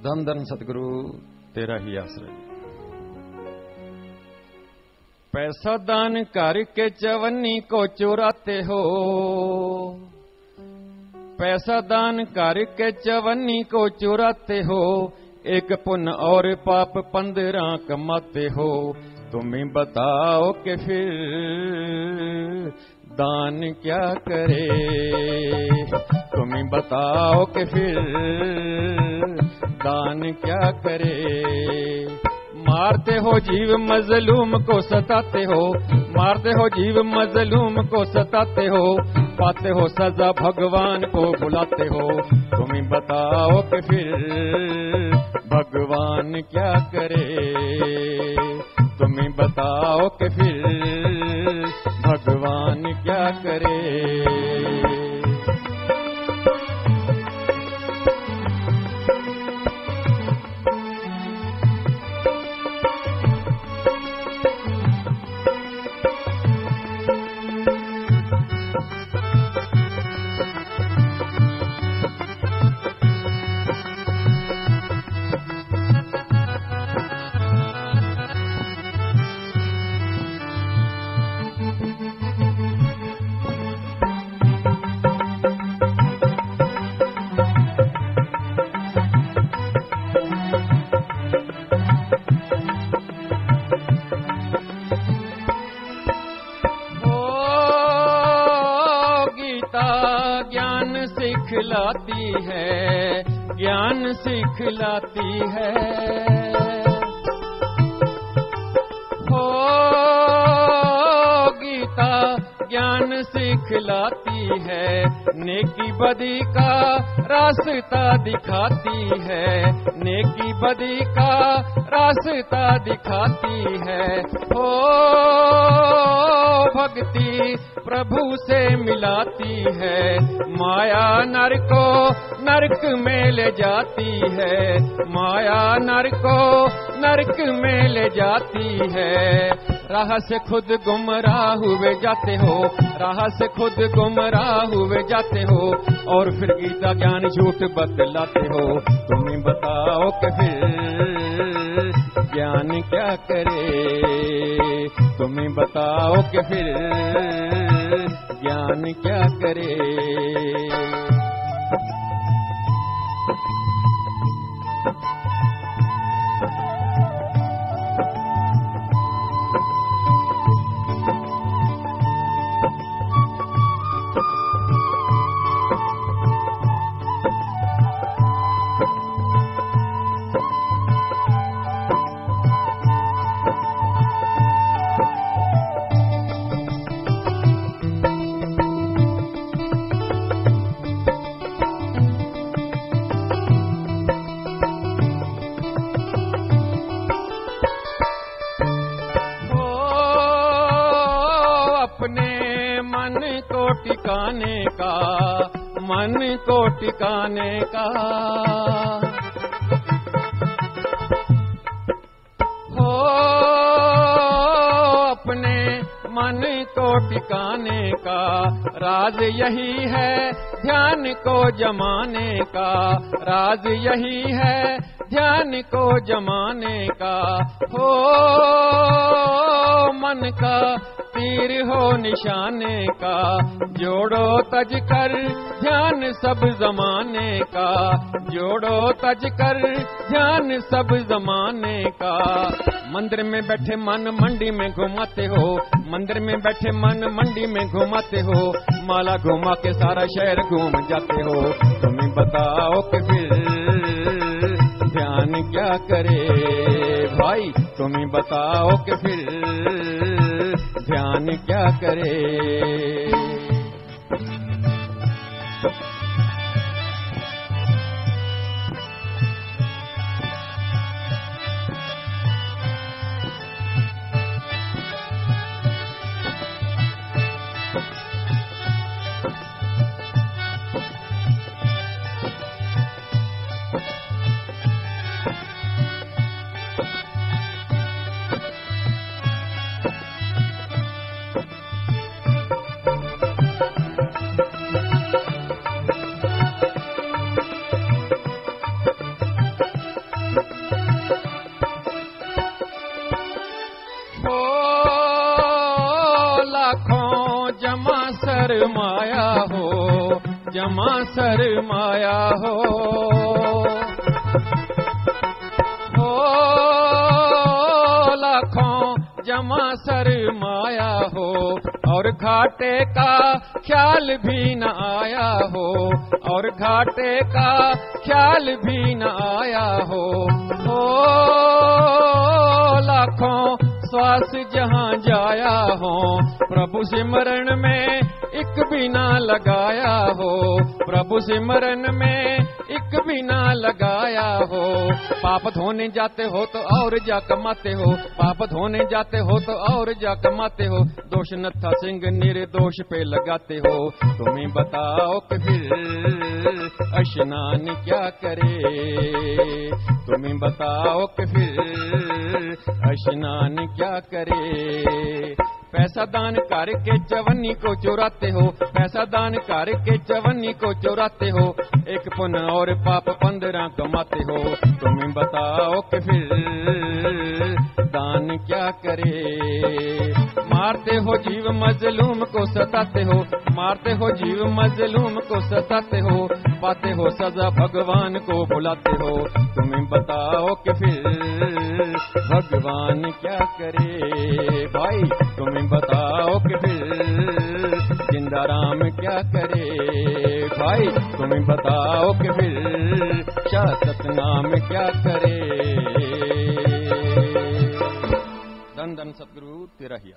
धन धन सतगुरु तेरा ही आश्रय पैसा दान करके चवन्नी को चुराते हो पैसा दान करके चवन्नी को चुराते हो एक पुण्य और पाप पंद्रह कमाते हो तुम्हें बताओ कि फिर दान क्या करे तुम्हें बताओ कि फिर दान क्या करे? मारते हो जीव मजलूम को सताते हो। मारते हो जीव मजलूम को सताते हो। पाते हो सजा भगवान को बुलाते हो। तुम्हें बताओ कि फिर भगवान क्या करे? तुम्हें बताओ कि फिर भगवान क्या करे? सिखलाती है ज्ञान सिखलाती है। हो गीता ज्ञान सिखलाती है। नेकी बदी का रास्ता दिखाती है। नेकी बदी का रास्ता दिखाती है। हो, भक्ति प्रभु से मिलाती है। माया नर को नरक में ले जाती है। माया नर को नरक में ले जाती है। राह से खुद गुमराह हुए जाते हो राह से खुद गुमराह हुए जाते हो, और फिर गीता ज्ञान झूठ बतलाते हो। तुम्हें बताओ कि फिर ज्ञान क्या करे? तुम्हें बताओ कि फिर ज्ञान क्या करे? का, मन को टिकाने का। हो, अपने मन को टिकाने का, राज यही है ध्यान को जमाने का। राज यही है ध्यान को जमाने का। हो, मन का तीर हो निशाने का, जोड़ो तज कर ध्यान सब जमाने का, जोड़ो तज कर ध्यान सब जमाने का। मंदिर में बैठे मन मंडी में घुमाते हो, मंदिर में बैठे मन मंडी में घुमाते हो, माला घुमा के सारा शहर घूम जाते हो। तुम्हें बताओ कि फिर ध्यान क्या करे? भाई, तुम्हें बताओ कि फिर ध्यान क्या करे? जमा सर माया हो। हो, लाखों जमा सर माया हो, और घाटे का ख्याल भी न आया हो, और घाटे का ख्याल भी न आया हो। हो, लाखों श्वास जहाँ जाया हो, प्रभु सिमरण में भी ना लगाया हो। प्रभु सिमरण में एक भी ना लगाया हो। पाप धोने जाते हो तो और जा कमाते हो। पाप धोने जाते हो तो और जा कमाते हो। दोष नथा सिंह निर्दोष पे लगाते हो। तुम्हें बताओ कि फिर स्नान क्या करे? तुम्हें बताओ कि फिर स्नान क्या करे? पैसा दान करके जवनी को चुराते हो। पैसा दान करके जवनी को चुराते हो। एक पुन और पाप पंद्रह कमाते हो। तुम्हें बताओ कि फिर दान क्या करे? मारते हो जीव मजलूम को सताते हो। मारते हो जीव मजलूम को सताते हो। पाते हो सजा भगवान को बुलाते हो। तुम्हें बताओ कि फिर भगवान क्या करे? भाई, तुम्हें बताओ कि फिर ज़िंदा राम क्या करे? भाई, तुम्हें बताओ कि फिर क्या सतनाम क्या करे? धन धन सतगुरु तेरा ही